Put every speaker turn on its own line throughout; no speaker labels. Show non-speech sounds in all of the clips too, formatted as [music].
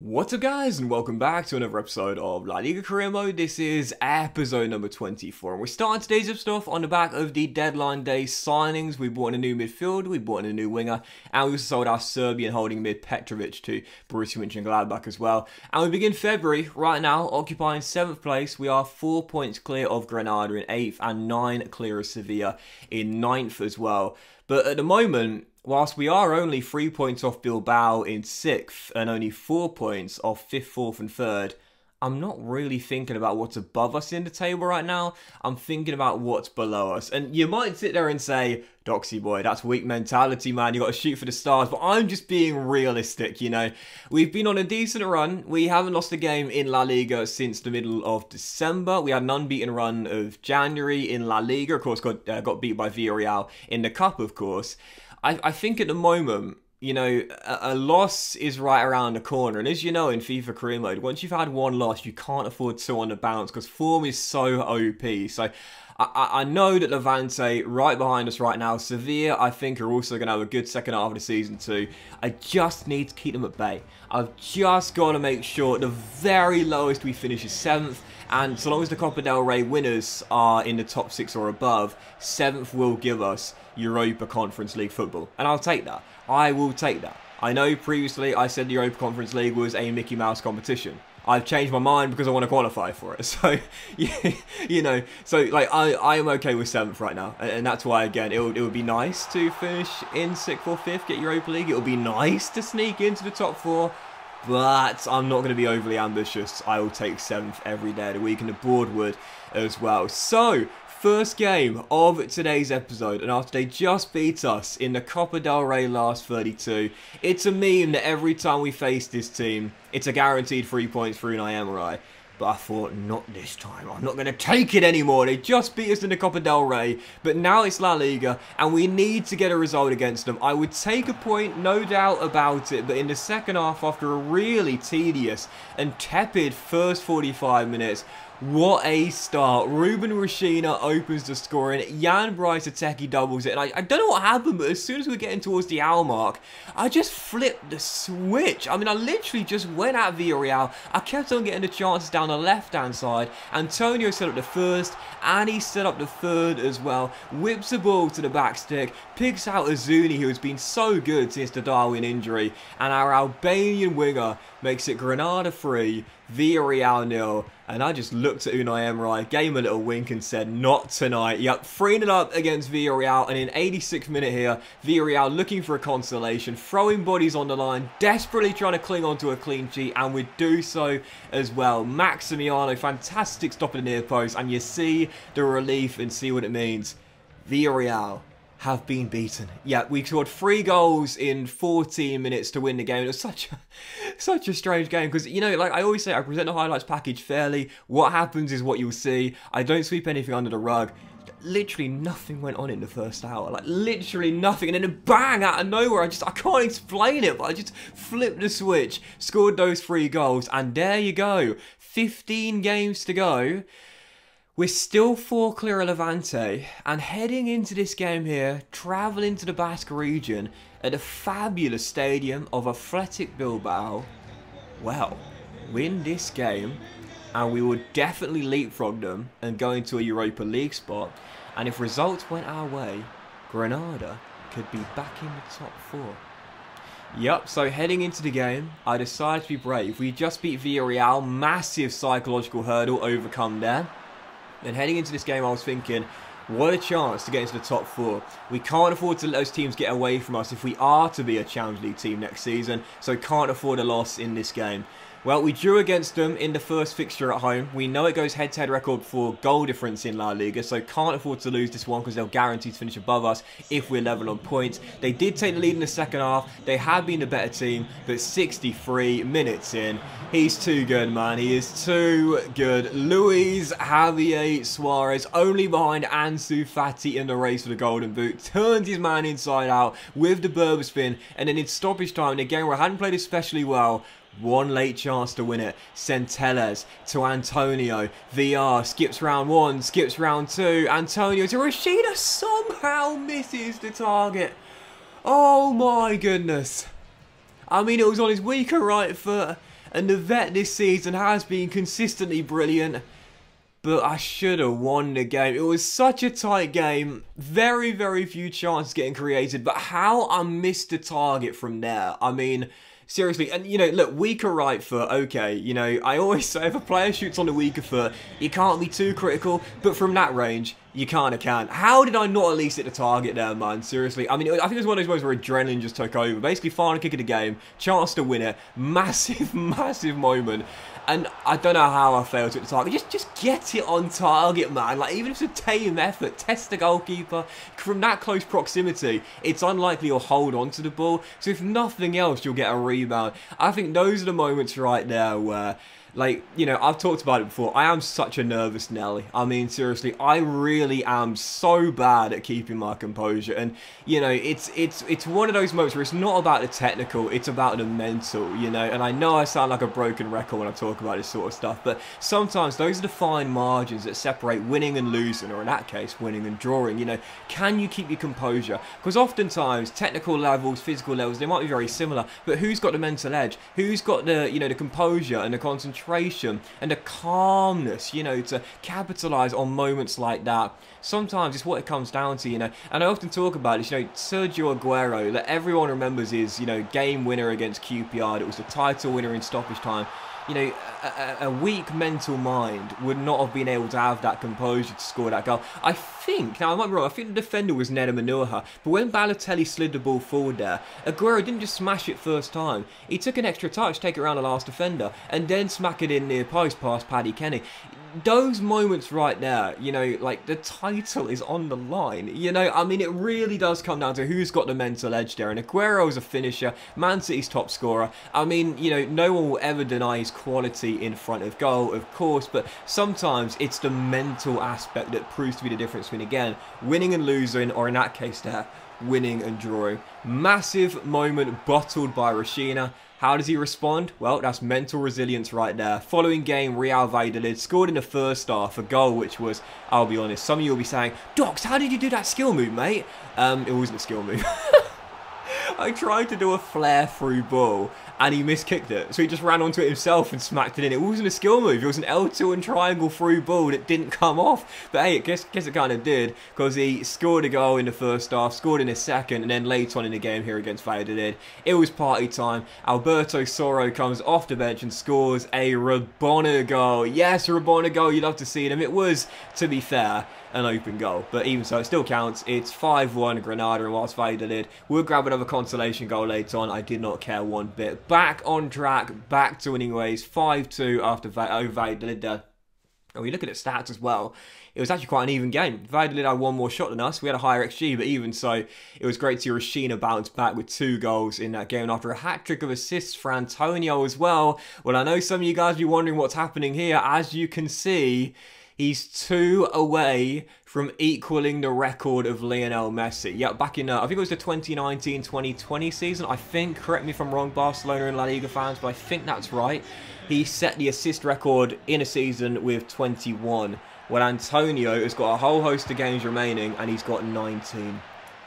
What's up guys and welcome back to another episode of La Liga Career Mode. This is episode number 24 and we're starting today's stuff on the back of the deadline day signings. We bought in a new midfield, we bought in a new winger and we also sold our Serbian holding mid Petrovic to Borussia Mönchengladbach as well. And we begin February right now occupying 7th place. We are 4 points clear of Granada in 8th and 9 clear of Sevilla in 9th as well. But at the moment, whilst we are only three points off Bilbao in sixth and only four points off fifth, fourth, and third, I'm not really thinking about what's above us in the table right now. I'm thinking about what's below us. And you might sit there and say, Doxy boy, that's weak mentality, man. You got to shoot for the stars. But I'm just being realistic, you know. We've been on a decent run. We haven't lost a game in La Liga since the middle of December. We had an unbeaten run of January in La Liga. Of course, got uh, got beat by Villarreal in the cup, of course. I, I think at the moment, you know, a, a, loss is right around the corner. And as you know, in FIFA career mode, once you've had one loss, you can't afford two on the bounce because form is so OP. So I, I know that Levante right behind us right now. Sevilla, I think, are also going to have a good second half of the season too. I just need to keep them at bay. I've just got to make sure the very lowest we finish is seventh. And so long as the Copa del Rey winners are in the top six or above, seventh will give us Europa Conference League football. And I'll take that. I will take that. I know previously I said the Europa Conference League was a Mickey Mouse competition. I've changed my mind because I want to qualify for it. [laughs] So, [laughs] you know, so like I, I am okay with seventh right now, and, that's why again it would, it would be nice to finish in sixth or fifth, get Europa League. It would be nice to sneak into the top four, but I'm not going to be overly ambitious. I will take seventh every day of the week, and the board would as well. So first game of today's episode, and after they just beat us in the Copa del Rey last 32, it's a meme that every time we face this team, it's a guaranteed three points for Unai Emery. But I thought, not this time. I'm not going to take it anymore. They just beat us in the Copa del Rey. But now it's La Liga, and we need to get a result against them. I would take a point, no doubt about it. But in the second half, after a really tedious and tepid first 45 minutes, what a start. Ruben Rochina opens the scoring. Yan Brice Eteki doubles it. And I, I don't know what happened, but as soon as we are getting towards the hour mark, I just flipped the switch. I mean, I literally just went at Villarreal. I kept on getting the chances down the left-hand side. Antonio set up the first, and he set up the third as well. Whips the ball to the back stick, picks out Uzuni, who has been so good since the Darwin injury. And our Albanian winger makes it Granada 3, Villarreal nil. And I just looked at Unai Emery, gave him a little wink and said, not tonight. Yep, 3 0 up against Villarreal. And in 86th minute here, Villarreal looking for a consolation, throwing bodies on the line, desperately trying to cling onto a clean sheet. And we do so as well. Maximiano, fantastic stop at the near post. And you see the relief and see what it means. Villarreal have been beaten. Yeah, we scored three goals in 14 minutes to win the game. It was such a, [laughs] such a strange game because, you know, like I always say, I present the highlights package fairly. What happens is what you'll see. I don't sweep anything under the rug. Literally nothing went on in the first hour. Like, literally nothing. And then bang, out of nowhere, I just, I can't explain it, but I just flipped the switch, scored those three goals, and there you go. 15 games to go. We're still four clear of Levante, and heading into this game here, travelling to the Basque region at the fabulous stadium of Athletic Bilbao. Well, win this game, and we would definitely leapfrog them and go into a Europa League spot. And if results went our way, Granada could be back in the top four. Yep, so heading into the game, I decided to be brave. We just beat Villarreal, massive psychological hurdle overcome there. And heading into this game, I was thinking, what a chance to get into the top four. We can't afford to let those teams get away from us if we are to be a Challenge League team next season, so can't afford a loss in this game. Well, we drew against them in the first fixture at home. We know it goes head-to-head -head record for goal difference in La Liga, so can't afford to lose this one because they'll guarantee to finish above us if we're level on points. They did take the lead in the second half. They have been the better team, but 63 minutes in, he's too good, man. He is too good. Luis Javier Suarez, only behind Ansu Fati in the race for the Golden Boot, turns his man inside out with the Berba spin, and then in stoppage time in a where hadn't played especially well, one late chance to win it. Centelles to Antonio. VR skips round one, skips round two. Antonio to Rochina somehow misses the target. Oh my goodness. I mean, it was on his weaker right foot. And the vet this season has been consistently brilliant but I should have won the game. It was such a tight game. Very, very few chances getting created, but how I missed the target from there. I mean, seriously, and you know, look, weaker right foot, okay, you know, I always say if a player shoots on the weaker foot, you can't be too critical, but from that range, you kind of can. How did I not at least hit the target there, man? Seriously. I mean, I think it was one of those moments where adrenaline just took over. Basically, final kick of the game, chance to win it, massive, [laughs] massive moment. And I don't know how I failed to hit the target. Just, just get it on target, man. Like, even if it's a tame effort, test the goalkeeper. From that close proximity, it's unlikely you'll hold on to the ball. So if nothing else, you'll get a rebound. I think those are the moments right there where like, you know, I've talked about it before. I am such a nervous Nelly. I mean, seriously, I really am so bad at keeping my composure. And, you know, it's it's it's one of those moments where it's not about the technical, it's about the mental, you know. And I know I sound like a broken record when I talk about this sort of stuff, but sometimes those are the fine margins that separate winning and losing, or in that case, winning and drawing. You know, can you keep your composure? Because oftentimes, technical levels, physical levels, they might be very similar, but who's got the mental edge? Who's got the, you know, the composure and the concentration? Concentration and a calmness, you know, to capitalize on moments like that. Sometimes it's what it comes down to, you know. And I often talk about it, you know, Sergio Aguero, that everyone remembers is, you know, game winner against QPR. It was the title winner in stoppage time you know, a, a, weak mental mind would not have been able to have that composure to score that goal. I think, now I might be wrong, I think the defender was Nedum Onuoha, but when Balotelli slid the ball forward there, Aguero didn't just smash it first time. He took an extra touch, take it around the last defender, and then smack it in near post past Paddy Kenny those moments right there, you know, like the title is on the line. You know, I mean, it really does come down to who's got the mental edge there. And Aguero's a finisher, Man City's top scorer. I mean, you know, no one will ever deny his quality in front of goal, of course, but sometimes it's the mental aspect that proves to be the difference between, again, winning and losing, or in that case there, winning and drawing. Massive moment bottled by Rochina. How does he respond? Well, that's mental resilience right there. Following game, Real Valladolid scored in the first half a goal which was, I'll be honest, some of you will be saying, Docs, how did you do that skill move, mate? Um, it wasn't a skill move. [laughs] I tried to do a flair through ball and he miskicked it. So he just ran onto it himself and smacked it in. It wasn't a skill move. It was an L2 and triangle through ball that didn't come off. But hey, I guess, guess it kind of did because he scored a goal in the first half, scored in the second, and then later on in the game here against Valladolid, it was party time. Alberto Soro comes off the bench and scores a Rabona goal. Yes, Rabona goal. You'd love to see them. It was, to be fair, an open goal. But even so, it still counts. It's 5-1 Granada, and whilst Valladolid will grab another consolation goal later on, I did not care one bit. Back on track, back to winning ways. 5-2 after oh, Valladolid. And we look at stats as well. It was actually quite an even game. Valladolid had one more shot than us. We had a higher XG, but even so, it was great to see Rochina bounce back with two goals in that game after a hat trick of assists for Antonio as well. Well, I know some of you guys be wondering what's happening here. As you can see, He's two away from equaling the record of Lionel Messi. Yeah, back in, uh, I think it was the 2019-2020 season, I think, correct me if I'm wrong, Barcelona and La Liga fans, but I think that's right. He set the assist record in a season with 21, Well, Antonio has got a whole host of games remaining, and he's got 19.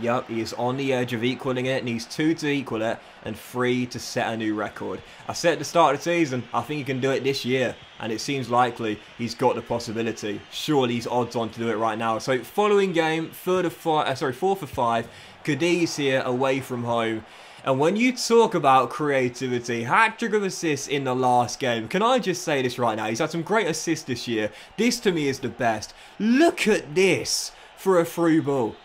Yep, he is on the edge of equaling it, needs two to equal it, and three to set a new record. I said at the start of the season, I think he can do it this year, and it seems likely he's got the possibility. Surely he's odds on to do it right now. So following game, third of five, uh, sorry, fourth of five, Cadiz here away from home. And when you talk about creativity, hat-trick of assists in the last game, can I just say this right now? He's had some great assists this year. This to me is the best. Look at this for a through ball.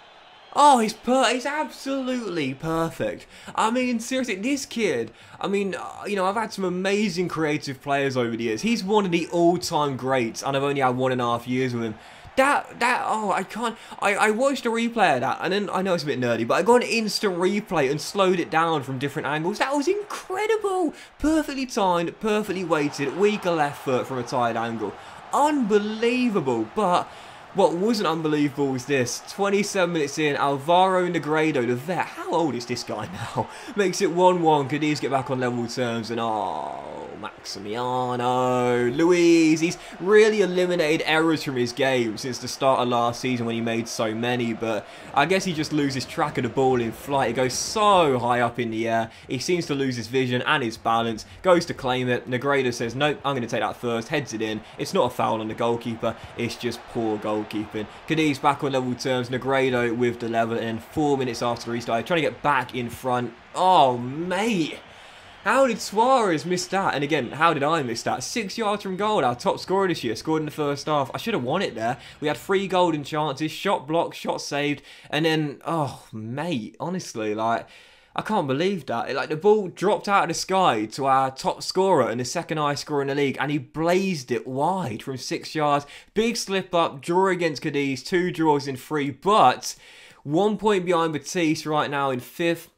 Oh, he's per he's absolutely perfect. I mean, seriously, this kid, I mean, uh, you know, I've had some amazing creative players over the years. He's one of the all-time greats, and I've only had one and a half years with him. That, that, oh, I can't, I, I watched a replay of that, and then, I know it's a bit nerdy, but I got an instant replay and slowed it down from different angles. That was incredible! Perfectly timed, perfectly weighted, weaker left foot from a tired angle. Unbelievable, but what wasn't unbelievable was this. 27 minutes in, Alvaro Negredo, the vet, how old is this guy now? [laughs] Makes it 1-1, Cadiz get back on level terms, and oh Maximiano, Luiz, he's really eliminated errors from his game since the start of last season when he made so many, but I guess he just loses track of the ball in flight. It goes so high up in the air, he seems to lose his vision and his balance, goes to claim it, Negredo says, nope, I'm going to take that first, heads it in, it's not a foul on the goalkeeper, it's just poor goalkeeping. Cadiz back on level terms, Negredo with the level, and four minutes after restart, trying to get back in front. Oh, mate! How did Suarez miss that? And again, how did I miss that? Six yards from goal, our top scorer this year, scored in the first half. I should have won it there. We had three golden chances, shot blocked, shot saved, and then, oh, mate, honestly, like, I can't believe that. Like, the ball dropped out of the sky to our top scorer and the second highest scorer in the league, and he blazed it wide from six yards. Big slip up, draw against Cadiz, two draws in three, but one point behind Betis right now in fifth.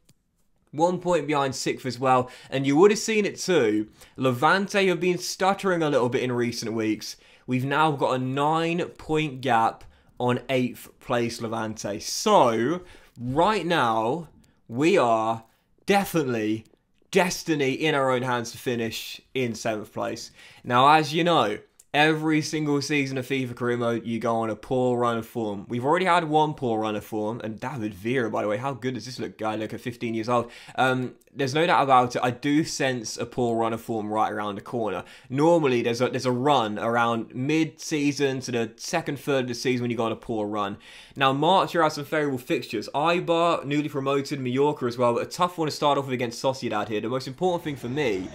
One point behind sixth as well, and you would have seen it too. Levante have been stuttering a little bit in recent weeks. We've now got a nine point gap on eighth place Levante. So, right now, we are definitely destiny in our own hands to finish in seventh place. Now, as you know, Every single season of FIFA Career Mode, you go on a poor run of form. We've already had one poor run of form, and David Villa, by the way, how good does this look, guy? Look at 15 years old. Um, there's no doubt about it. I do sense a poor run of form right around the corner. Normally, there's a there's a run around mid-season to the second third of the season when you go on a poor run. Now, March here has some favourable fixtures. Eibar, newly promoted, Mallorca as well, but a tough one to start off with against Sociedad here. The most important thing for me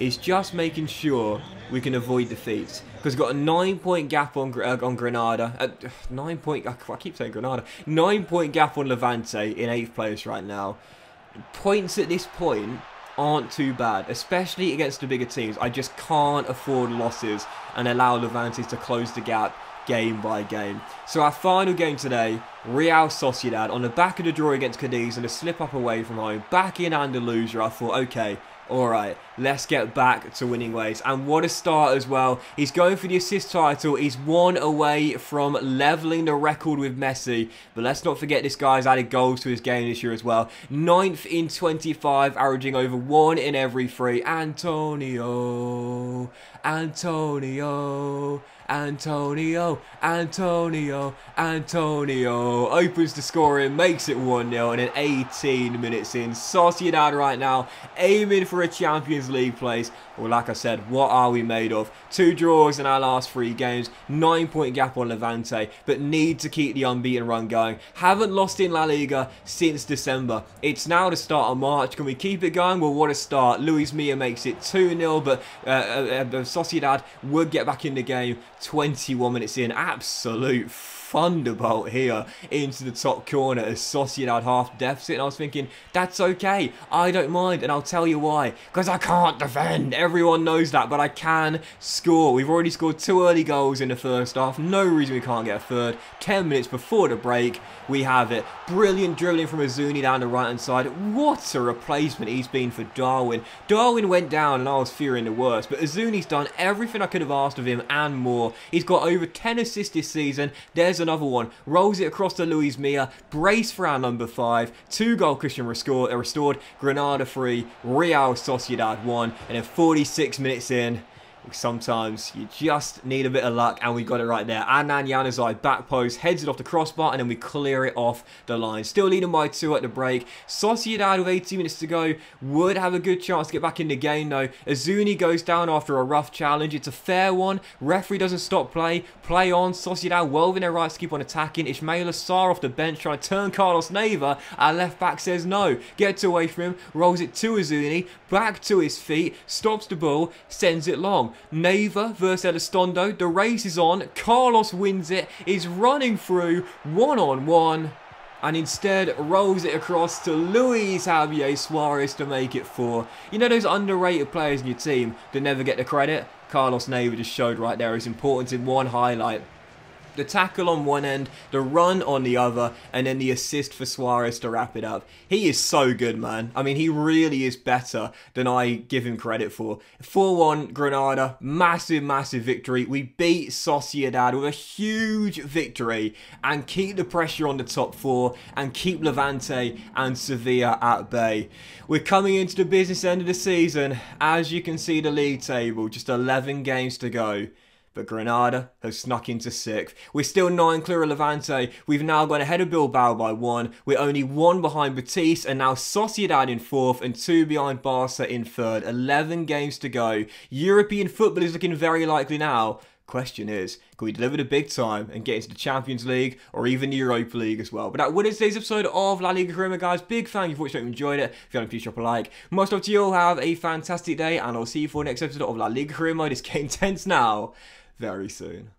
is just making sure we can avoid defeats. Because we've got a nine point gap on uh, on Granada. Uh, nine point. I keep saying Granada. Nine point gap on Levante in eighth place right now. Points at this point aren't too bad, especially against the bigger teams. I just can't afford losses and allow Levante to close the gap game by game. So our final game today, Real Sociedad, on the back of the draw against Cadiz and a slip up away from home, back in Andalusia, I thought, okay, Alright, let's get back to winning ways. And what a start as well. He's going for the assist title. He's one away from levelling the record with Messi. But let's not forget this guy's added goals to his game this year as well. Ninth in 25, averaging over one in every three. Antonio, Antonio. Antonio, Antonio, Antonio opens the scoring, makes it 1-0 and then 18 minutes in. Sociedad right now aiming for a Champions League place. Well, like I said, what are we made of? Two draws in our last three games, nine point gap on Levante, but need to keep the unbeaten run going. Haven't lost in La Liga since December. It's now the start of March. Can we keep it going? Well, what a start. Luis Milla makes it 2-0, but uh, uh, uh, Sociedad would get back in the game 21 minutes in. Absolute thunderbolt here into the top corner as Sociedad half deficit. And I was thinking, that's okay. I don't mind. And I'll tell you why. Because I can't defend. Everyone knows that. But I can score. We've already scored two early goals in the first half. No reason we can't get a third. 10 minutes before the break, we have it. Brilliant dribbling from Uzuni down the right-hand side. What a replacement he's been for Darwin. Darwin went down and I was fearing the worst. But Uzuni's done everything I could have asked of him and more. He's got over 10 assists this season. There's There's another one. Rolls it across to Luis Milla. Brace for our number five. Two goal cushion restored. Uh, restored Granada 3. Real Sociedad 1. And then 46 minutes in. Sometimes you just need a bit of luck, and we got it right there. Adnan Januzaj back post, heads it off the crossbar, and then we clear it off the line. Still leading by two at the break. Sociedad with 18 minutes to go would have a good chance to get back in the game, though. Uzuni goes down after a rough challenge. It's a fair one. Referee doesn't stop play. Play on. Sociedad well within their rights to keep on attacking. Ismail Assar off the bench trying to turn Carlos Neva. Our left back says no. Gets away from him. Rolls it to Uzuni. Back to his feet. Stops the ball. Sends it long. Neva versus Elizondo. The race is on. Carlos wins it. Is running through one on one. And instead rolls it across to Luis Javier Suarez to make it four. You know those underrated players in your team that never get the credit? Carlos Neva just showed right there his importance in one highlight. The tackle on one end, the run on the other, and then the assist for Suarez to wrap it up. He is so good, man. I mean, he really is better than I give him credit for. 4-1 Granada, massive, massive victory. We beat Sociedad with a huge victory and keep the pressure on the top four and keep Levante and Sevilla at bay. We're coming into the business end of the season. As you can see the league table, just 11 games to go but Granada has snuck into sixth. We're still nine clear of Levante. We've now gone ahead of Bilbao by one. We're only one behind Betis, and now Sociedad in fourth and two behind Barca in third. 11 games to go. European football is looking very likely now. Question is, can we deliver the big time and get into the Champions League or even the Europa League as well? But that it today's episode of La Liga Crema, guys. Big thank you for watching. Enjoyed it, if you haven't, please drop a like. Most of you all have a fantastic day, and I'll see you for the next episode of La Liga Crema. This [laughs] game tense now very soon.